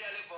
telephone.